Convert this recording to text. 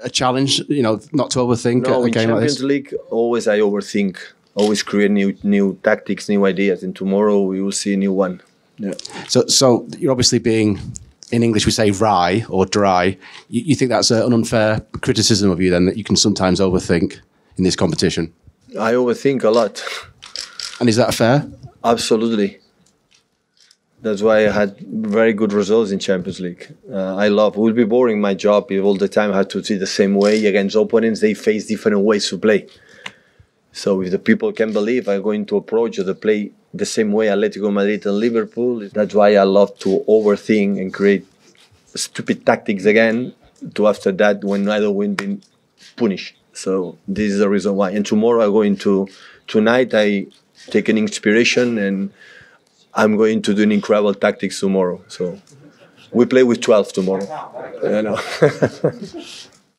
a challenge, you know, not to overthink No, a, a in game like Champions this? League, always I overthink, always create new new tactics, new ideas, and tomorrow we will see a new one. Yeah. So, so you're obviously being, in English we say wry or dry. You, you think that's an unfair criticism of you then that you can sometimes overthink in this competition? I overthink a lot. And is that fair? Absolutely. That's why I had very good results in Champions League. Uh, I love. It will be boring my job if all the time I have to see the same way against opponents. They face different ways to play. So if the people can believe I'm going to approach to play the same way Atletico Madrid and Liverpool, that's why I love to overthink and create stupid tactics again. To after that, when don't win, being punished. So this is the reason why. And tomorrow I go into tonight. I take an inspiration and I'm going to do an incredible tactics tomorrow. So we play with 12 tomorrow. You know.